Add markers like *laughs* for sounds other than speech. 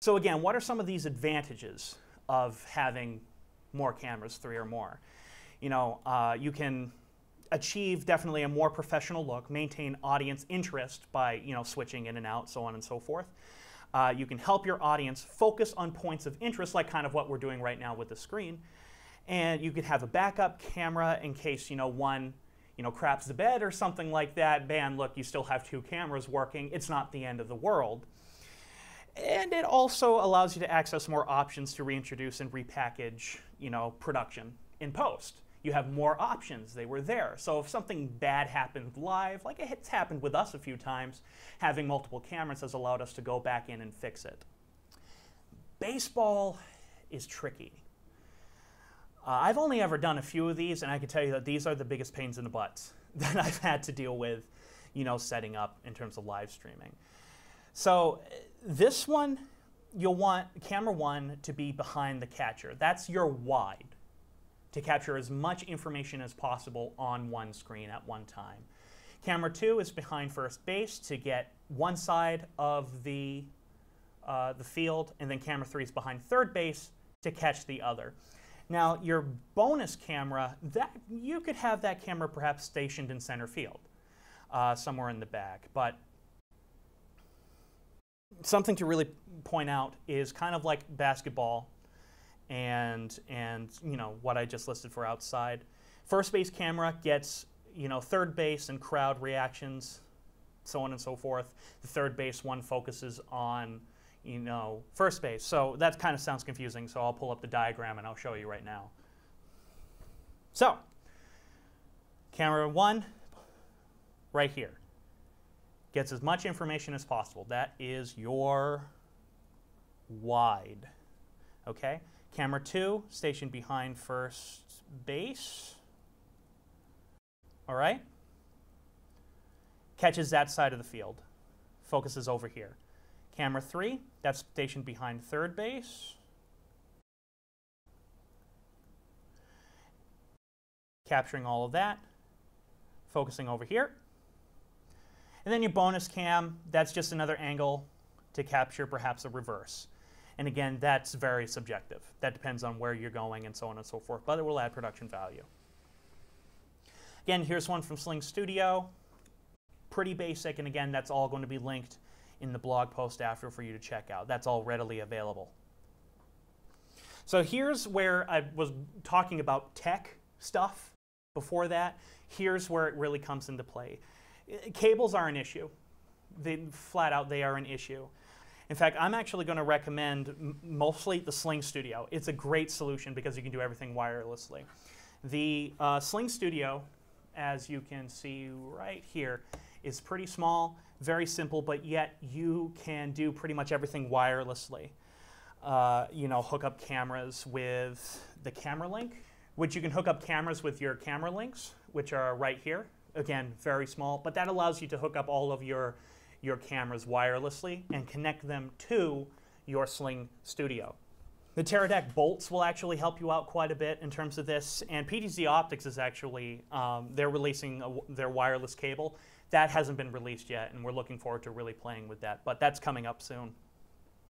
So again, what are some of these advantages of having more cameras, three or more? You know, uh, you can achieve definitely a more professional look, maintain audience interest by you know switching in and out, so on and so forth. Uh, you can help your audience focus on points of interest, like kind of what we're doing right now with the screen. And you could have a backup camera in case you know one you know craps the bed or something like that. Bam, look, you still have two cameras working. It's not the end of the world. And it also allows you to access more options to reintroduce and repackage, you know, production in post. You have more options. They were there. So if something bad happened live, like it's happened with us a few times, having multiple cameras has allowed us to go back in and fix it. Baseball is tricky. Uh, I've only ever done a few of these, and I can tell you that these are the biggest pains in the butts *laughs* that I've had to deal with, you know, setting up in terms of live streaming. So this one, you'll want camera one to be behind the catcher. That's your wide to capture as much information as possible on one screen at one time. Camera two is behind first base to get one side of the, uh, the field, and then camera three is behind third base to catch the other. Now, your bonus camera, that you could have that camera perhaps stationed in center field, uh, somewhere in the back, but something to really point out is kind of like basketball and and you know what I just listed for outside. First base camera gets you know third base and crowd reactions, so on and so forth. The third base one focuses on you know first base. So that kind of sounds confusing. So I'll pull up the diagram and I'll show you right now. So camera one, right here gets as much information as possible. That is your wide. Okay? Camera 2, stationed behind first base. All right? Catches that side of the field. Focuses over here. Camera 3, that's stationed behind third base. Capturing all of that. Focusing over here. And then your bonus cam, that's just another angle to capture perhaps a reverse. And again, that's very subjective. That depends on where you're going and so on and so forth, but it will add production value. Again, here's one from Sling Studio. Pretty basic, and again, that's all going to be linked in the blog post after for you to check out. That's all readily available. So here's where I was talking about tech stuff before that. Here's where it really comes into play. Cables are an issue. They, flat out, they are an issue. In fact, I'm actually going to recommend mostly the Sling Studio. It's a great solution because you can do everything wirelessly. The uh, Sling Studio, as you can see right here, is pretty small, very simple, but yet you can do pretty much everything wirelessly. Uh, you know, hook up cameras with the camera link, which you can hook up cameras with your camera links, which are right here. Again, very small, but that allows you to hook up all of your, your cameras wirelessly and connect them to your Sling Studio. The Teradek bolts will actually help you out quite a bit in terms of this, and PTZ Optics is actually, um, they're releasing a, their wireless cable. That hasn't been released yet, and we're looking forward to really playing with that, but that's coming up soon.